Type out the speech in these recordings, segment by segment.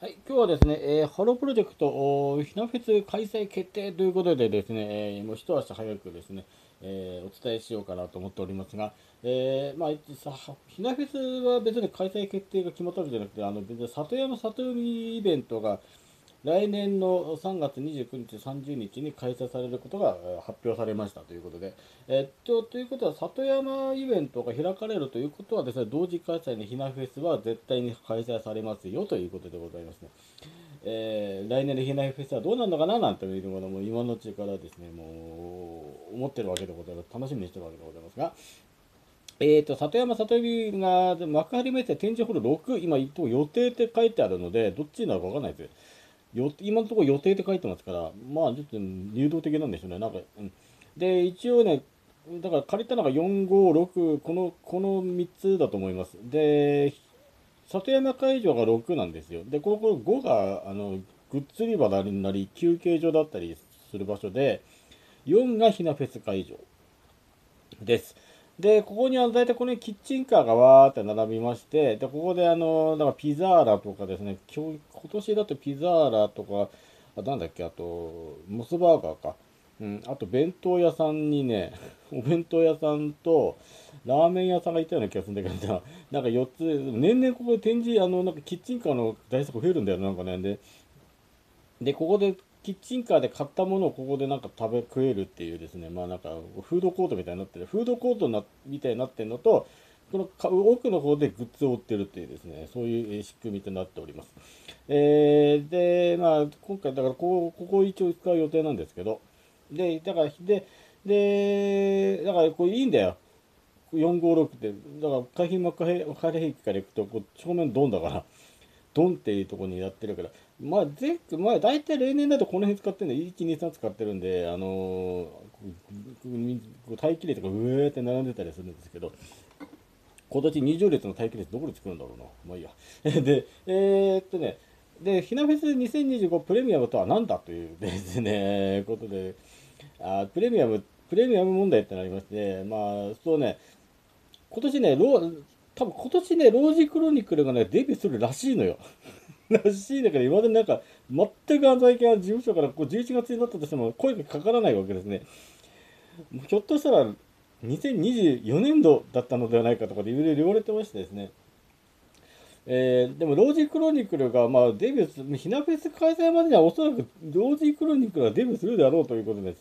はい、今日はですね、えーハロプロジェクトおひなフェス開催決定ということでですね、えーもう一足早くですね、えーお伝えしようかなと思っておりますが、えーまあ、さひなフェスは別に開催決定が決まったわけじゃなくて、あの別に里山里海イベントが来年の3月29日、30日に開催されることが発表されましたということで、えっとということは、里山イベントが開かれるということはですね、同時開催のひなフェスは絶対に開催されますよということでございますね。えー来年のひなフェスはどうなるのかななんていうものも今のうちからですね、もう思ってるわけでございます。楽しみにしてるわけでございますが、えー、と里山里海が幕張メッセ展示ホール6、今、予定って書いてあるので、どっちになるか分かんないですよ。今のところ予定って書いてますから、まあ、ちょっと流動的なんでしょうね。なんか、うん、で、一応ね、だから借りたのが4、5、6、この、この3つだと思います。で、里山会場が6なんですよ。で、このこ5が、あの、グッズ売り場になり、休憩所だったりする場所で、4がひなフェス会場です。で、ここには大体このキッチンカーがわーって並びまして、で、ここであの、だかピザーラとかですね、今日、今年だとピザーラとか、あなんだっけ、あと、モスバーガーか。うん、あと弁当屋さんにね、お弁当屋さんと、ラーメン屋さんがいたような気がするんだけど、なんか4つ、年々ここで展示、あの、なんかキッチンカーの台数が増えるんだよ、なんかね。で、で、ここで、キッチンカーで買ったものをここでなんか食べ食えるっていうですね、まあなんかフードコートみたいになってる、フードコートなみたいになってるのと、この奥の方でグッズを売ってるっていうですね、そういう仕組みとなっております。えーで、まあ今回だからここ、ここを一応使う予定なんですけど、で、だから、で、で、だからこれいいんだよ。456って、だから海浜幕張駅から行くと、こう正面ドンだから、ドンっていうところにやってるから、まあ、前回、まあ、大体例年だとこの辺使ってるんで、1、2、3使ってるんで、あのーこうこう待機列がうえーって並んでたりするんですけど、今年20列の待機列どこで作るんだろうな。まあいいや。で、えーっとね、で、ひなフェス2025プレミアムとは何だというですね、ことで、あプレミアム、プレミアム問題ってなりまして、まあ、そうね、今年ね、ロー多分今年ね、ロージークロニクルがね、デビューするらしいのよ。らしいんだけど、今までなんか、全く最近は事務所からこう11月になったとしても声がかからないわけですね。ひょっとしたら、2024年度だったのではないかとかでいろいろ言われてましてですね。えーでも、ロージークロニクルが、まあ、デビューする、ひなフェス開催までにはおそらくロージークロニクルがデビューするであろうということです。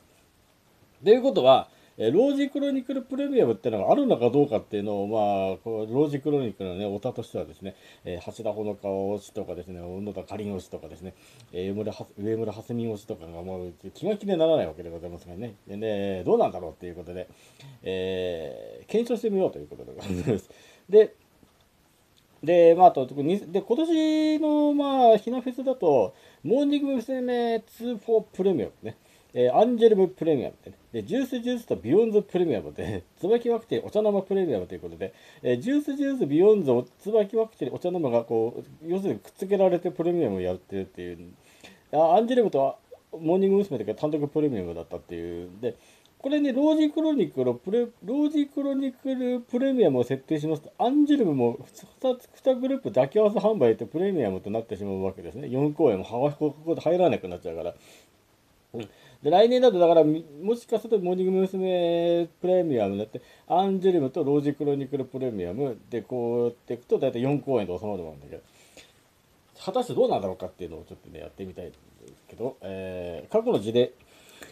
ということは、えーロージクロニクルプレミアムっていうのがあるのかどうかっていうのを、まあ、こうロージクロニクルのね、オタとしてはですね、えー橋田穂香推しとかですね、小野田かりん推しとかですね、えー上村は上村はすみ推しとかが、もう気が気でならないわけでございますがね、でねどうなんだろうっていうことで、えー検証してみようということでございます。で、で、まあ、あと、にで、今年の、まあ、ひなフェスだと、モーニング娘。'24プレミアムね、えーアンジュルムプレミアムねで、 Juice=Juiceと BEYOOOOONDSプレミアムで、椿ファクトリー OCHA NORMAプレミアムということで、えー Juice=Juice BEYOOOOONDS、椿ファクトリー OCHA NORMAが、こう、要するにくっつけられてプレミアムをやってるっていう、あアンジュルムとモーニング娘。とか単独プレミアムだったっていうん、で、これね、ロージクロニクルプレ、ロージクロニクルプレミアムを設定しますと、アンジェルムも 2, 2グループ抱き合わせ販売ってプレミアムとなってしまうわけですね。4公演もここで入らなくなっちゃうから。で来年だとだからもしかするとモーニング娘。プレミアムだってアンジェルムとロージクロニクルプレミアムでこうやっていくと大体4公演で収まるわけだけど果たしてどうなんだろうかっていうのをちょっとねやってみたいんですけど、えー過去の事例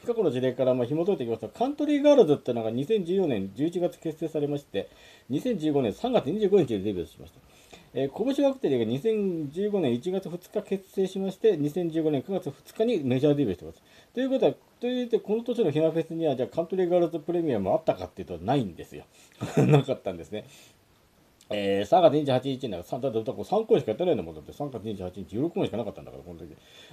過去の事例からまあ紐解いていきますとカントリーガールズっていうのが2014年11月結成されまして2015年3月25日でデビューしましたえー、拳ワクテリーが2015年1月2日結成しまして、2015年9月2日にメジャーデビューしてます。ということは、というとこの年のひなフェスには、じゃあカントリーガールズプレミアムあったかっていうと、ないんですよ。なかったんですね。えー、3月28日には、さだってだから3公演しかやってないんだもん、だって3月28日、16公演しかなかったんだから、この時。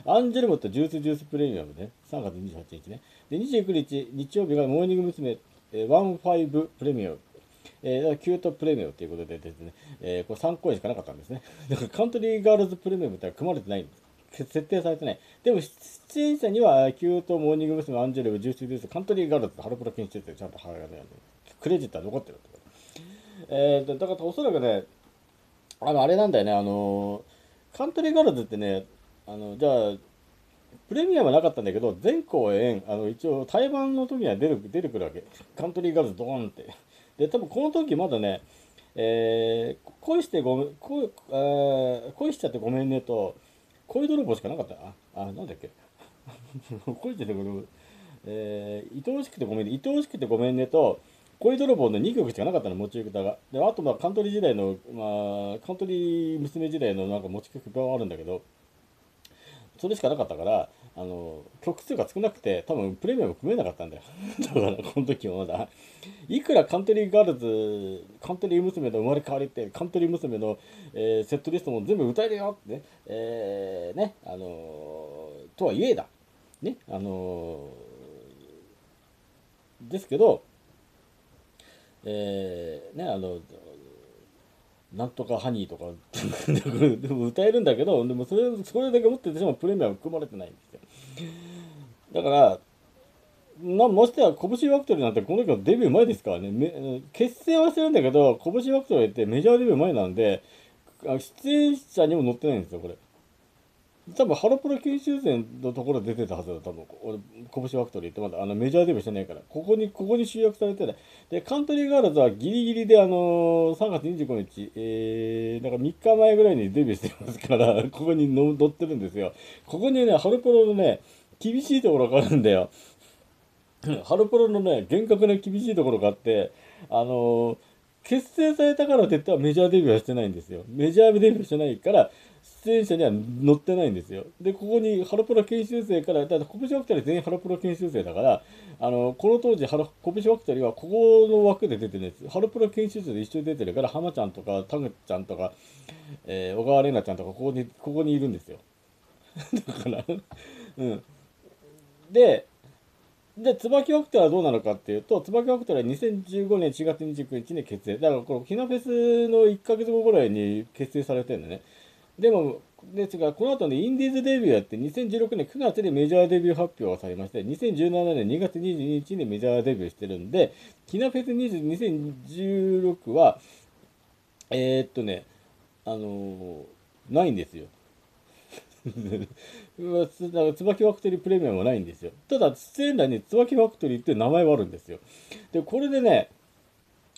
アンジュルムと Juice=Juice プレミアムね、3月28日ね。で、29日、日曜日がモーニング娘。えー、15プレミアム。えー、℃-uteプレミアムということでですね、えーこれ3公演しかなかったんですね。だからカントリーガールズプレミアムっては組まれてないんです。設定されてない。でも出演者には、℃-ute、モーニング娘。アンジュル、 Juice=Juice、カントリーガールズ、ハロプロ研修ってちゃんと貼られてクレジットは残ってるってこと。えー、だからおそらくね、あの、あれなんだよね、あのカントリーガールズってね、あの、じゃあ、プレミアムはなかったんだけど、全公演、あの、一応、対バンの時には出る、出てくるわけ。カントリーガールズドーンって。で、多分この時まだね、えー、恋してごめん、恋、えー、恋しちゃってごめんねと、恋泥棒しかなかった。あ、あなんだっけ。恋しててごめん、えー、愛おしくてごめんね、愛おしくてごめんねと、恋泥棒の2曲しかなかったの、持ち歌が。で、あと、まあ、カントリー時代の、まあ、カントリー娘時代のなんか持ち曲があるんだけど、それしかなかったから、あの、曲数が少なくて、多分プレミアム組めなかったんだよ。だから、この時はまだ。いくらカントリーガールズ、カントリー娘の生まれ変わりって、カントリー娘の、えー、セットリストも全部歌えるよってね、えー、ね、あのー、とはいえだ。ね、あのですけど、えー、ね、あの、なんとかハニーとか でも歌えるんだけど、でもそれ、それだけ持っててもプレミアム組まれてないんですよ。だから、なましては、拳ファクトリーなんてこの時のデビュー前ですからね。結成はしてるんだけど、拳ファクトリーってメジャーデビュー前なんで、出演者にも載ってないんですよ、これ。多分ハロプロ研修生のところ出てたはずだ、多分俺、拳ファクトリーってまだあのメジャーデビューしてないから、ここに、ここに集約されてない。で、カントリーガールズはギリギリであのー、3月25日、えー、なんか3日前ぐらいにデビューしてますから、ここに載ってるんですよ。ここにね、ハロプロのね、厳しいところがあるんだよ。ハロプロのね、厳格な厳しいところがあって、あのー、結成されたからといってはメジャーデビューはしてないんですよ。メジャーデビューしてないから、出演者には載ってないんですよ。で、ここにハロプロ研修生から、だってコブシファクトリ全員ハロプロ研修生だから、あの、この当時ハロ、コブシファクトリはここの枠で出てるんです。ハロプロ研修生で一緒に出てるから、浜ちゃんとか、タグちゃんとか、えー、小川玲奈ちゃんとか、ここに、ここにいるんですよ。だから、うん。で、で、椿ファクトリはどうなのかっていうと、椿ファクトリは2015年4月29日に結成。だから、このヒナフェスの1ヶ月後ぐらいに結成されてるんだね。でも、ですが、この後ね、インディーズデビューやって、2016年9月にメジャーデビュー発表がされまして、2017年2月22日にメジャーデビューしてるんで、キナフェス2016は、えー、っとね、あのー、ないんですよ。椿ファクトリープレミアムはないんですよ。ただ、出演欄に椿ファクトリーって名前はあるんですよ。で、これでね、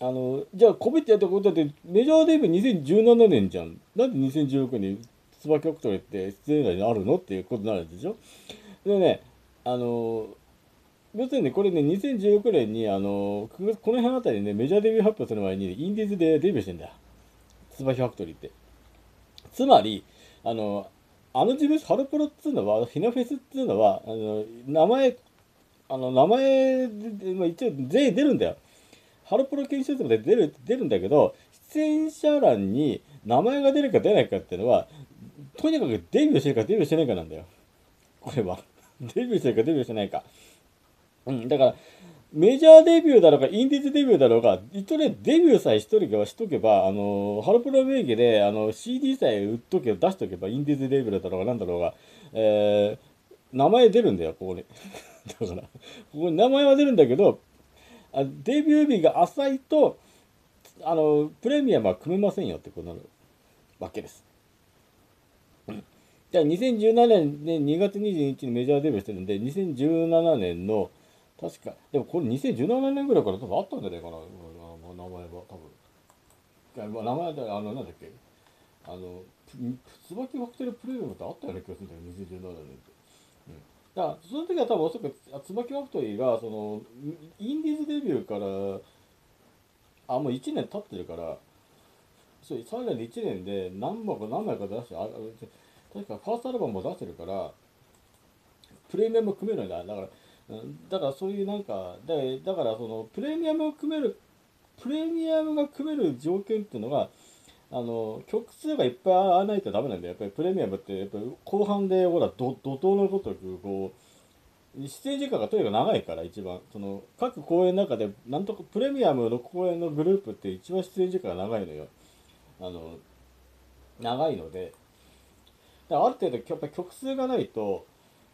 あの、じゃあ、こびってやったことだって、メジャーデビュー2017年じゃん。なんで2016年に椿ファクトリーって出演欄にあるのっていうことになるでしょ？でね、あの、要するにねこれね、2016年に、あの、この辺あたりね、メジャーデビュー発表する前に、インディーズでデビューしてんだよ。椿ファクトリーって。つまり、あの、あの事務所、ハロプロっつうのは、ヒナフェスっつうのは、あの、名前、あの、名前で、まあ、一応全員出るんだよ。ハロプロ研修生で出る、出るんだけど、出演者欄に名前が出るか出ないかっていうのは、とにかくデビューしてるかデビューしてないかなんだよ。これは。デビューしてるかデビューしてないか。うん、だから、メジャーデビューだろうが、インディーズデビューだろうが、一応、デビューさえしとけば、しとけば、あの、ハロプロ名義で、あの、CD さえ売っとけば、出しとけば、インディーズデビューだろうが、なんだろうが、えー、名前出るんだよ、ここに。だから、ここに名前は出るんだけど、デビュー日が浅いと、あの、プレミアムは組めませんよってことになるわけです。じゃあ2017年で2月22日にメジャーデビューしてるんで、2017年の確か、でもこれ2017年ぐらいから多分あったんじゃないかな、名前は多分。名前で、あの、なんだっけ、あの、椿ファクトリープレミアムってあったような気がするんだよ、2017年って。だ、その時は多分おそらく、椿ファクトリーが、その、インディーズデビューから、あ、もう1年経ってるから、そう、最大で1年で何枚か何枚か出して、あ確かファーストアルバムも出してるから、プレミアム組めないんだ。だから、だからそういうなんかだだからそのプレミアムを組めるプレミアムが組める条件っていうのがあの曲数がいっぱい合わないとダメなんだよ。やっぱりプレミアムってやっぱり後半でほら怒涛のごとくこう出演時間がとにかく長いから一番。その各公演の中でなんとかプレミアムの公演のグループって一番出演時間が長いのよ。あの長いので。ある程度やっぱ曲数がないと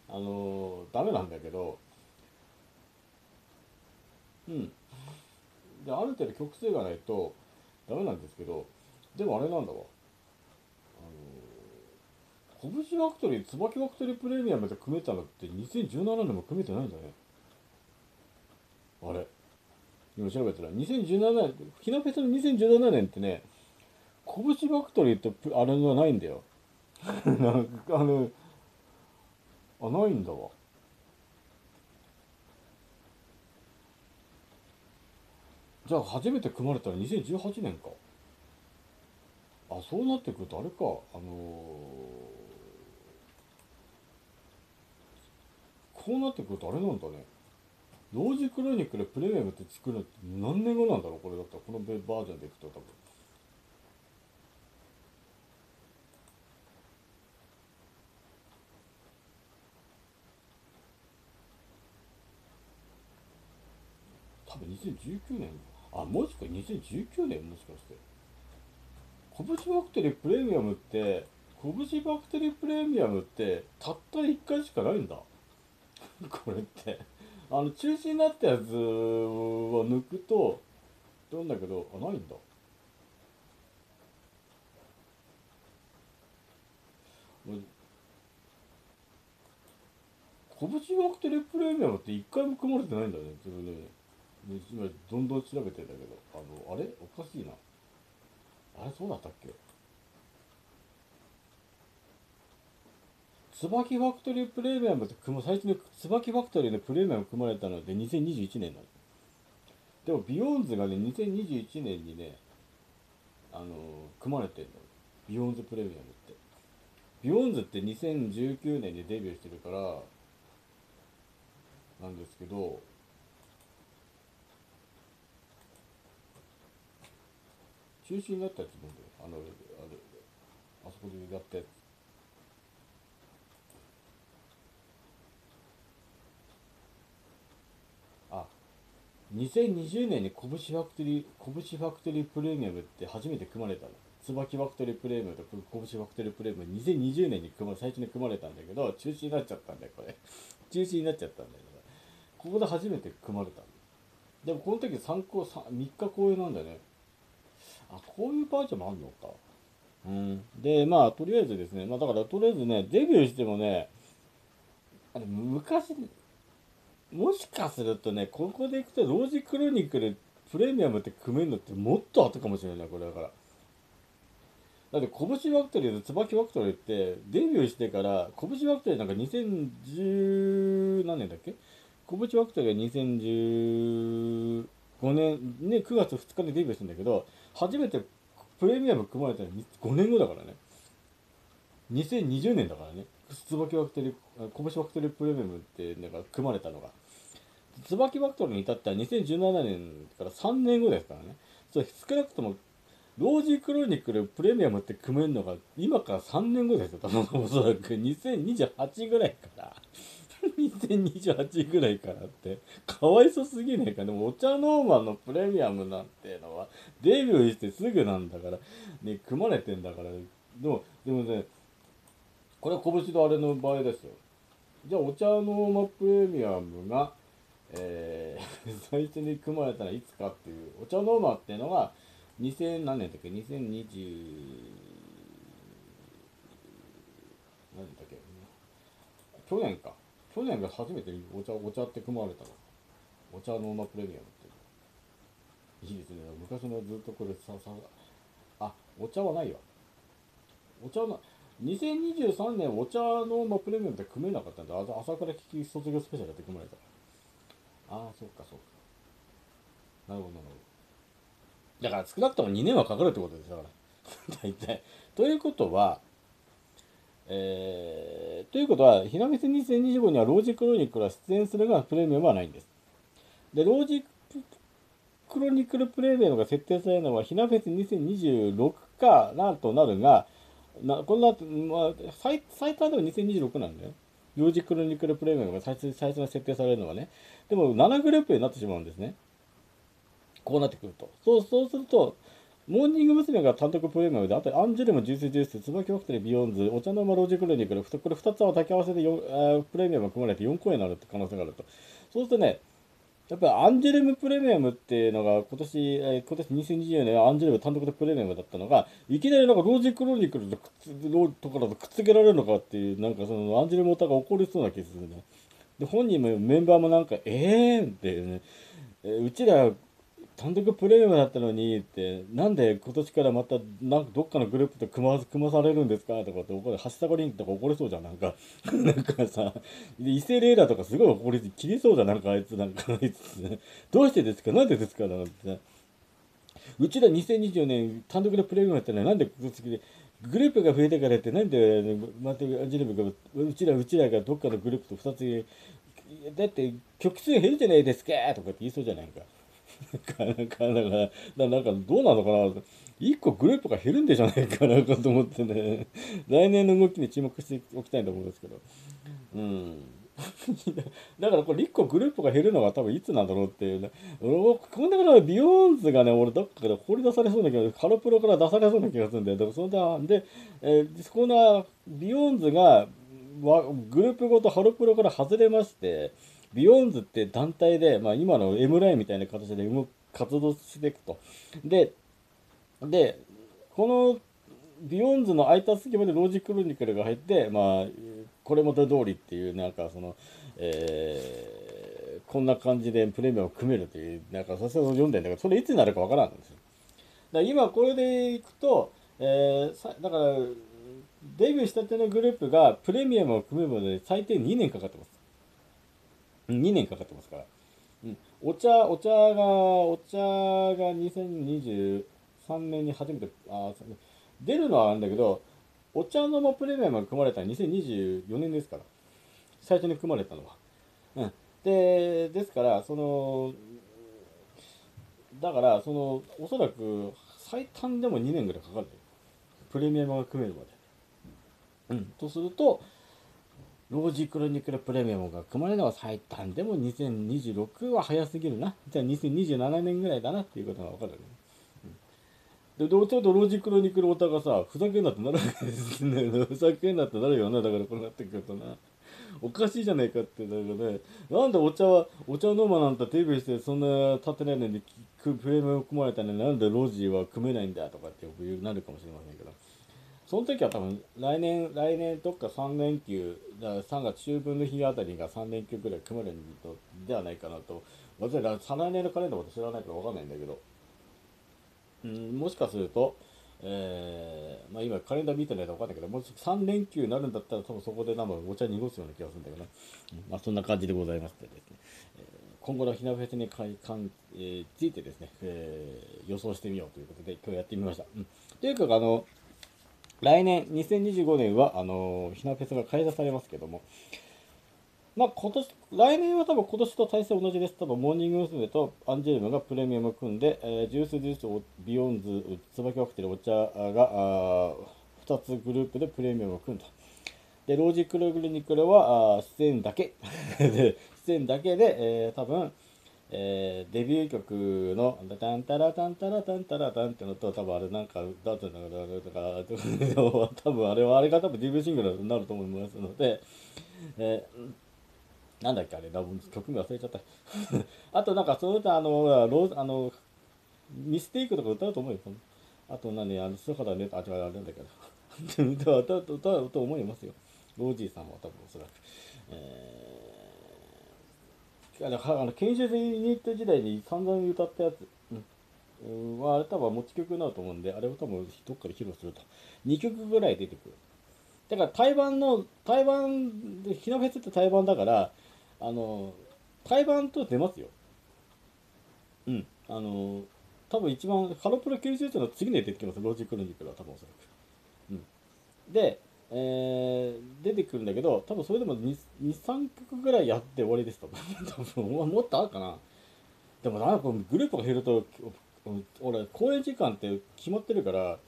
あのダメなんだけど。うん。である程度曲数がないとダメなんですけど。でもあれなんだわあの拳ファクトリー、椿ファクトリープレミアムで組めたのって2017年も組めてないんだね。あれ今調べたら、2017年、ひなフェスの2017年ってね、拳ファクトリーってあれはないんだよ。なんかあの、あ、ないんだわ。じゃあ初めて組まれたの2018年か。あ、そうなってくるとあれか、あのー、こうなってくるとあれなんだね。ロージクロニックルプレミアムって作るのって何年後なんだろうこれだったら、このバージョンでいくと多分。多分2019年あもしくは2019年もしかして拳バクテリープレミアムって拳バクテリープレミアムってたった1回しかないんだ。これって。あの中止になったやつを抜くとなんだけどあないんだ。椿ファクトリープレミアムって1 回も組まれてないんだね自分でね今どんどん調べてんだけどあのあれ？おかしいな。あれそうだったっけ？椿ファクトリープレミアムって組む最初に椿ファクトリーのプレミアム組まれたので2021年なの。でも BEYOOOOONDSがね2021年にねあの組まれてんの。 BEYOOOOONDSプレミアムって。BEYOOOOONDS って2019年にデビューしてるからなんですけど中止になったやつなんだよ。あのあれあそこでやったやつ。あ2020年にこぶしファクトリーこぶしファクトリープレミアムって初めて組まれたの。椿ファクトリープレミアムと拳ファクトリープレミアム2020年に組ま最初に組まれたんだけど中止になっちゃったんだよこれ。中止になっちゃったんだよ ここで初めて組まれたでもこの時参考3日公演なんだよね。あこういうバージョンもあるのか。うん。でまあとりあえずですねまあだからとりあえずねデビューしてもねあれ昔もしかするとねここでいくとロージクロニクルプレミアムって組めるのってもっと後かもしれないこれだから。だって拳ファクトリーと椿ファクトリーってデビューしてから拳ファクトリーなんか2010何年だっけ？拳ファクトリーは2015年ね9月2日でデビューしてんだけど初めてプレミアム組まれたの5年後だからね。2020年だからね。椿バクテリ、拳バクテリプレミアムってなんか組まれたのが。椿バクトリに至っては2017年から3年後ですからね。それ少なくとも、ロージークロニクルプレミアムって組めるのが今から3年後ですよ。多分おそらく2028ぐらいから。2028ぐらいからって、かわいそすぎねえか。でも、お茶ノーマンのプレミアムなんてのは、デビューしてすぐなんだから、ね、組まれてんだから、でも、でもね、これは拳とあれの場合ですよ。じゃあ、お茶ノーマンプレミアムが、えー、最初に組まれたのはいつかっていう、お茶ノーマンっていうのが、2000何年だっけ ?2020、何だっけ？去年か。去年が初めてお茶お茶って組まれたの。お茶の馬プレミアムっていいですね昔のずっとこれささあお茶はないわ。お茶の2023年お茶の馬プレミアムって組めなかったんだ。朝倉聞き卒業スペシャルやって組まれた。ああそっかそっか。なるほどなるほど。だから少なくとも2年はかかるってことですだから。大体。ということはえー、ということは、ひなフェス2025にはロージクロニクルは出演するがプレミアムはないんです。で、ロージクロニクルプレミアムが設定されるのは、ひなフェス2026かなとなるが、なこんな、まあ、最最短でも2026なんだよ。ロージークロニクルプレミアムが最初最初に設定されるのはね。でも、7グループになってしまうんですね。こうなってくると。そうそうすると、モーニング娘。が単独プレミアムで、あとアンジュルム、 Juice=Juice、つばきファクトリー、 BEYOOOOONDS、 OCHA NORMA ロージークロニクル、これ2つは抱き合わせでプレミアムが組まれて4公演になるって可能性があると。そうするとね、やっぱりアンジュルムプレミアムっていうのが今年、えー、今年2024年はアンジュルム単独でプレミアムだったのが、いきなりなんかロージークロニクルとくっつとかだとくっつけられるのかっていう、なんかそのアンジュルムオタが怒りそうな気がするね。で、本人もメンバーもなんか、えーってね、えー、うちら単独プレミアムだったのにって、なんで今年からまた、なんかどっかのグループと組ま組まされるんですかとかって怒る、ハッシュタグリンクとか怒 りそうじゃん、なんか。なんかさ、伊勢レーラーとかすごい怒り、切りそうじゃん、なんかあいつ、なんかあいつ、どうしてですか？なんでですか？なんて。うちら2024年単独でプレミアムやったのになんで今年で、グループが増えてからってなんで、またアンジェルムが、うちら、うちらがどっかのグループと2つ、だって曲数減るじゃないですかとかって言いそうじゃないか。なか、なんか、なんかどうなのかな一個グループが減るんでじゃないかなと思ってね、来年の動きに注目しておきたいと思うんですけど。うん。だからこれ1個グループが減るのが多分いつなんだろうっていうね。俺、こんだから BEYOOOOONDS がね、俺どっかから掘り出されそうな気がする、ハロプロから出されそうな気がするんだよ。だからそんな、で、えー、そんな BEYOOOOONDS が、グループごとハロプロから外れまして、 BEYOOOOONDS って団体で、まあ、今の M ラインみたいな形で活動していくと。で、で、この BEYOOOOONDS の空いた隙間でロージークロニクルが入って、まあ、これも手通りっていう、なんかその、えー、こんな感じでプレミアムを組めるという、なんかそれを読んでんだけど、それいつになるかわからんんですよ。だ今これでいくと、えー、だから、デビューしたてのグループがプレミアムを組むまで最低2年かかってます。2年かかってますから。うん、お茶、お茶が、お茶が2023年に初めて、あ出るのはあるんだけど、お茶の間プレミアムが組まれたのは2024年ですから。最初に組まれたのは。うん。で、ですから、その、だから、その、おそらく最短でも2年ぐらいかかる。プレミアムが組めるまで。うん。とすると、ロージクロニクルプレミアムが組まれるのは最短でも2026は早すぎるな。じゃあ2027年ぐらいだなっていうことがわかるね。うん、で、ちょっとロージクロニクルオタがさ、ふざけんなってなるわけですね。ふざけんなってなるよな。だからこうなってくるとな。おかしいじゃないかってだけどね。なんでお茶は、お茶飲まなんてデビューしてそんな立てないのにプレミアム組まれたのになんでロージは組めないんだとかってよくなるかもしれませんけど。その時は多分来年、来年どっか3連休、だ3月中分の日あたりが3連休くらい組まれるとではないかなと、私は再来年のカレンダーのこと知らないからわかんないんだけど、うん、もしかすると、えー、まあ今カレンダー見てないとわかんないけど、もし3連休になるんだったら多分そこで多分お茶濁すような気がするんだけど、うん、まあそんな感じでございましてですね、えー、今後のひなフェスにかいかん、えー、ついてですね、えー、予想してみようということで今日やってみました。うん、というかあの、来年、2025年は、あの、ひなフェスが開催されますけども、まあ、今年、来年は多分今年と体制同じです。多分、モーニング娘。とアンジュルムがプレミアム組んで、えー、 Juice=Juice、 BEYOOOOONDS、つばきファクトリー、お茶が、あ2つグループでプレミアムを組んだ。で、ロージクルグリニクルは、あ出演だけ。で、出演だけで、えー、多分、えー、デビュー曲の「タンタラタンタラタンタラタン」ってのと多分あれなんか歌ってたから多分あれはあれが多分デビューシングルになると思いますので、えー、なんだっけあれ曲名忘れちゃった。あとなんかその歌あのローあのミステイクとか歌うと思うよあと何あの素肌ねあ違うあれなんだけど歌う歌う歌うと思いますよ。ロージーさんは多分おそらく、えーあの、あの研修生ユニット時代に散々歌ったやつ、うん、は、あれ多分持ち曲になると思うんで、あれを多分どっかで披露すると。2曲ぐらい出てくる。だから対バンの、対バンで、ひなフェスって対バンだから、あの、対バンと出ますよ。うん。あの、多分一番、ハロプロ90の次に出てきます、ロジックロジックは多分おそらく。うん。で、えー、出てくるんだけど、多分それでも2、2 3曲ぐらいやって終わりですと。多分、もっとあるかな。でもなんかグループが減ると、俺、公演時間って決まってるから、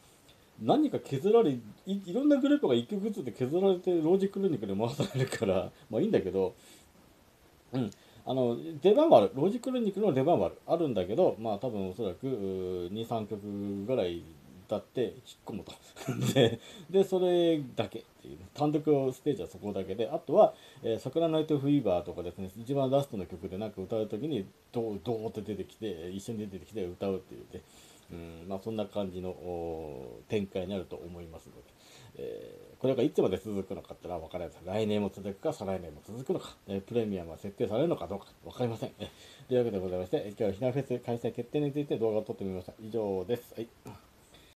何か削られい、いろんなグループが1曲ずつで削られて、ロージクルニックで回されるから、まあいいんだけど、うん。あの、出番はある。ロージクルニックの出番はある。あるんだけど、まあ多分おそらく、2、3曲ぐらい歌って引っ込むと ででそれだけっていう単独ステージはそこだけであとは「えー、桜ナイトフィーバー」とかですね一番ラストの曲でなんか歌う時にドードーって出てきて一緒に出てきて歌うっていうねうんまあ、そんな感じの展開になると思いますので、えー、これがいつまで続くのかってのは分からないです。来年も続くか、再来年も続くのか、えー、プレミアムは設定されるのかどうか分かりません。というわけでございまして、今日はひなフェス開催決定について動画を撮ってみました。以上です。はい